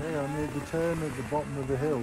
Hey, I need the turn at the bottom of the hill.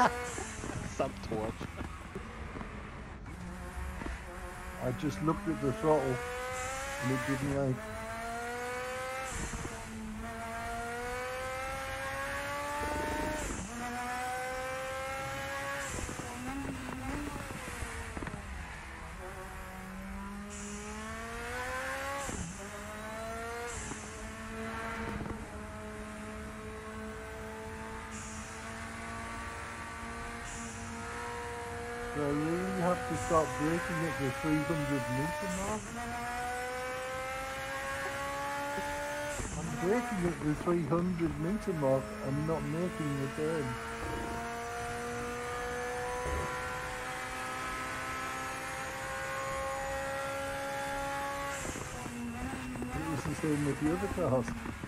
Sub torch. I just looked at the throttle and it didn't like. To start braking at the 300 meter mark. I'm braking at the 300 meter mark and not making the turn. It was the same with the other cars.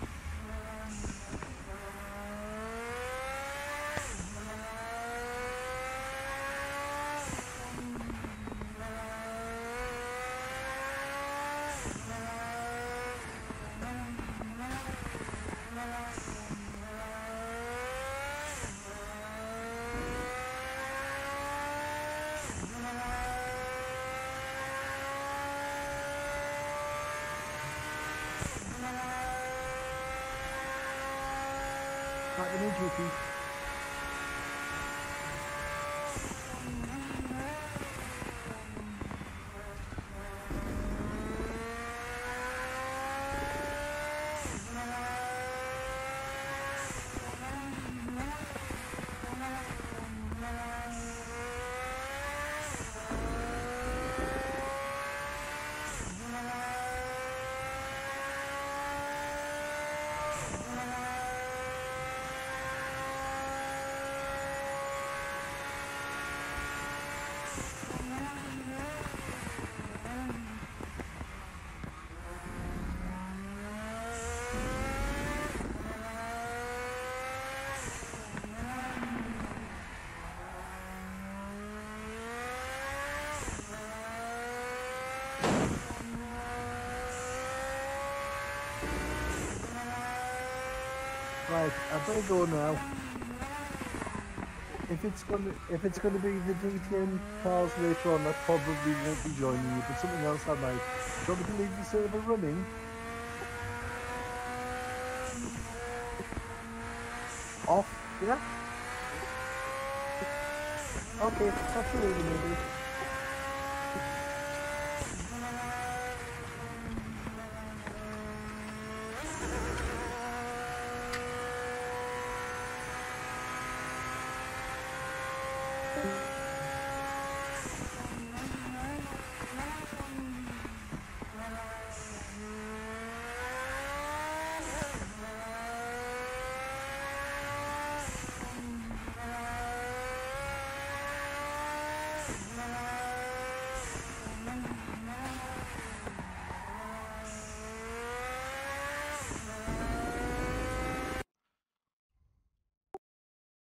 Back Right, I go now. if it's gonna if it's gonna be the DTM cars later on, I probably won't be joining you. But something else I might. Do you want me to leave the server running? Off? Yeah. Okay, absolutely. Yeah.